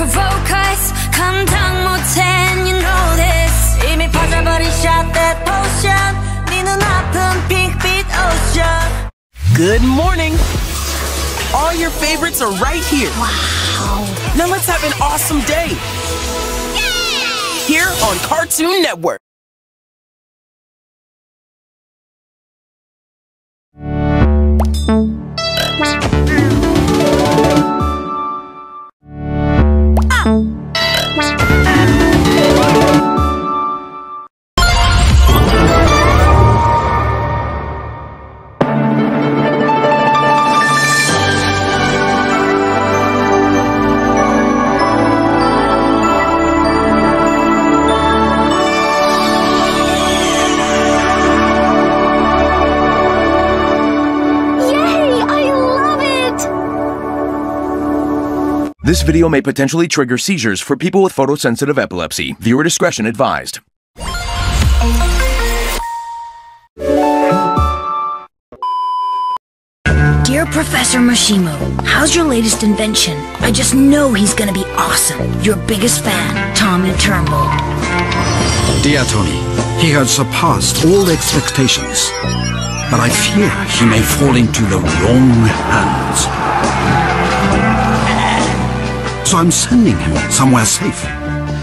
provoke us 감당 못해 and you know this 이미 퍼져버린 shot that potion 네 눈앞은 핑크빛 ocean Good morning. All your favorites are right here. Wow. Now let's have an awesome day. Here on Cartoon Network. This video may potentially trigger seizures for people with photosensitive epilepsy. Viewer discretion advised. Dear Professor Moshimo, how's your latest invention? I just know he's gonna be awesome. Your biggest fan, Tommy Turnbull. Dear Tommy, he has surpassed all expectations. But I fear he may fall into the wrong hands. So I'm sending him somewhere safe.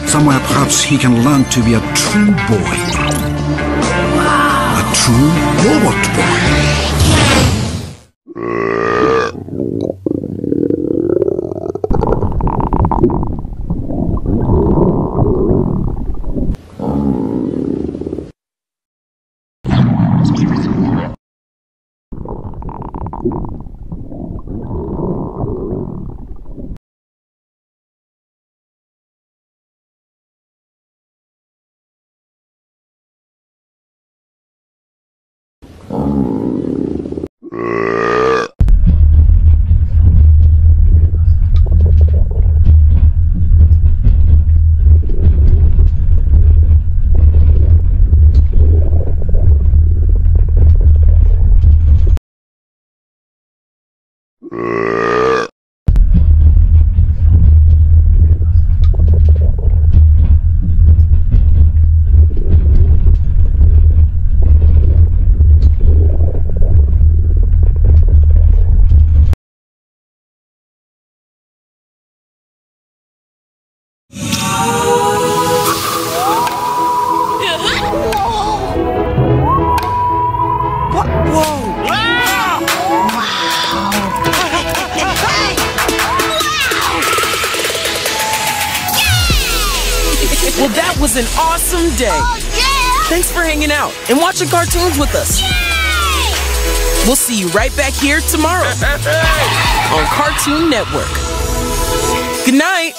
Somewhere perhaps he can learn to be a true boy. A true robot boy. was an awesome day. Oh, yeah. Thanks for hanging out and watching cartoons with us. Yay! We'll see you right back here tomorrow on Cartoon Network. Good night.